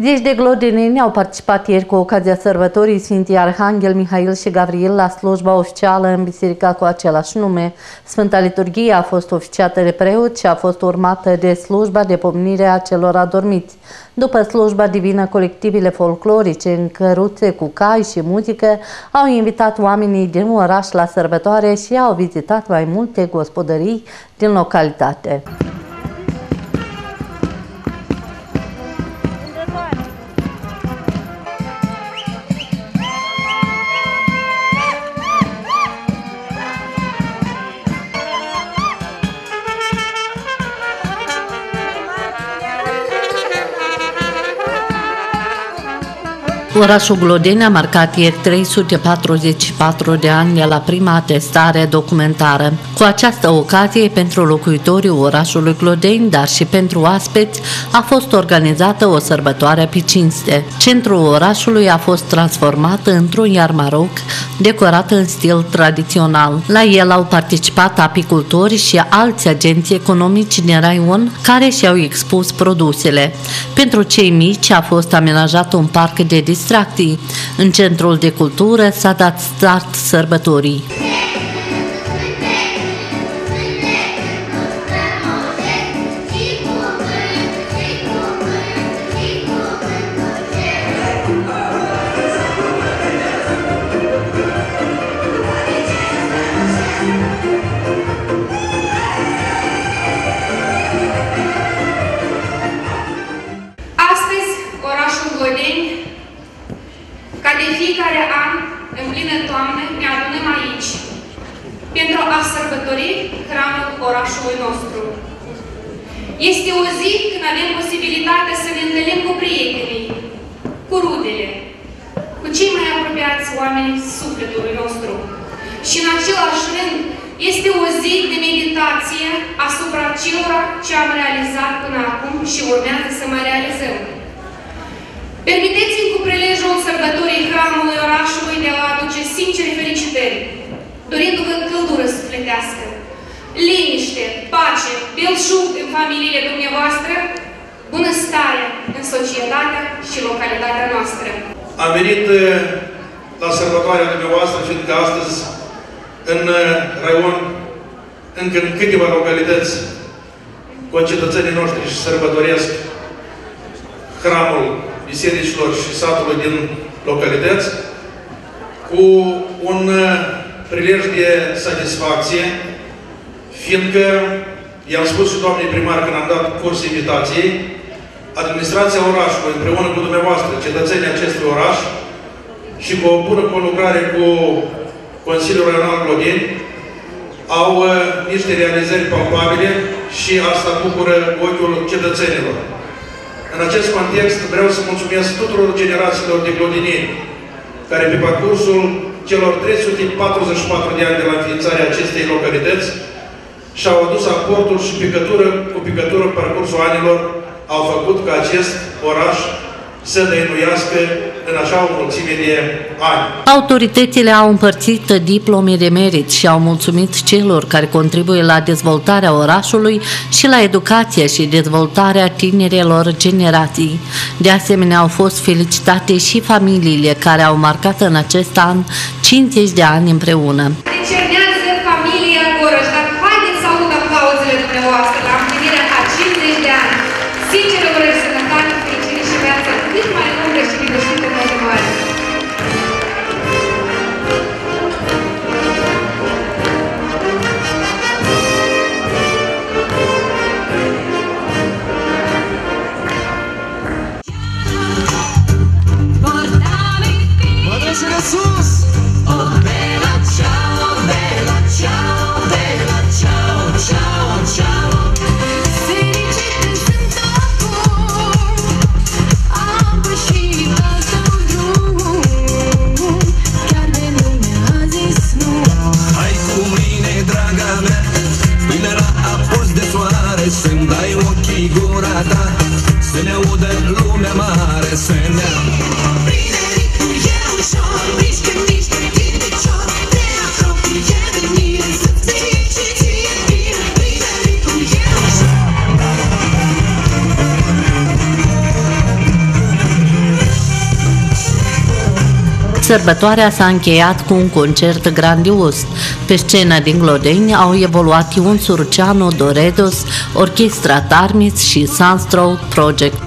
Zeci de glodeneni au participat ieri cu ocazia sărbătorii Sfinții Arhanghel Mihail și Gabriel la slujba oficială în biserica cu același nume. Sfânta Liturghie a fost oficiată de preot și a fost urmată de slujba de pomnire a celor adormiți. După slujba divină, colectivele folclorice în căruțe cu cai și muzică au invitat oamenii din oraș la sărbătoare și au vizitat mai multe gospodării din localitate. Orașul Glodeni a marcat ieri 344 de ani de la prima atestare documentară. Cu această ocazie, pentru locuitorii orașului Glodeni, dar și pentru aspeți, a fost organizată o sărbătoare pe cinste. Centrul orașului a fost transformat într-un iar maroc decorat în stil tradițional. La el au participat apicultori și alți agenți economici din raion care și-au expus produsele. Pentru cei mici a fost amenajat un parc de distracție distracții. În centrul de cultură s-a dat start sărbătorii. A sărbători hramul orașului nostru. Este o zi când avem posibilitatea să ne întâlnim cu prietenii, cu rudele, cu cei mai apropiați oameni sufletului nostru. Și în același rând, este o zi de meditație asupra celor ce am realizat până acum și urmează să mai realizăm. Permiteți-mi cu prilejul sărbătorii hramului orașului de a aduce sincere felicitări, dorindu-vă căldură sufletească, liniște, pace, belșug în familiile dumneavoastră, bunăstare în societatea și localitatea noastră. Am venit uh, la sărbătoarea dumneavoastră, fiindcă astăzi în uh, raion, încă în câteva localități, concetățenii noștri și sărbătoresc hramul bisericilor și satului din localități cu un uh, prilej de satisfacție, fiindcă, i-am spus și doamnei primar când am dat curs invitației, administrația orașului, împreună cu dumneavoastră, cetățenii acestui oraș, și cu o bună colucrare cu Consiliul Regional Glodeni, au uh, niște realizări palpabile și asta bucură ochiul cetățenilor. În acest context vreau să mulțumesc tuturor generațiilor de glodinieni care pe parcursul celor 344 de ani de la înființarea acestei localități și-au adus aportul și picătură cu picătură parcursul anilor au făcut ca acest oraș să dăinuiască în așa o mulțime de ani. Autoritățile au împărțit diplome de merit și au mulțumit celor care contribuie la dezvoltarea orașului și la educația și dezvoltarea tinerilor generații. De asemenea, au fost felicitate și familiile care au marcat în acest an 50 de ani împreună. Ochii gura ta Să ne audă lumea mare Să ne Sărbătoarea s-a încheiat cu un concert grandios. Pe scenă din Glodeni au evoluat Ion Surceanu Doredos, Orchestra Tarmis și Sunstroke Project.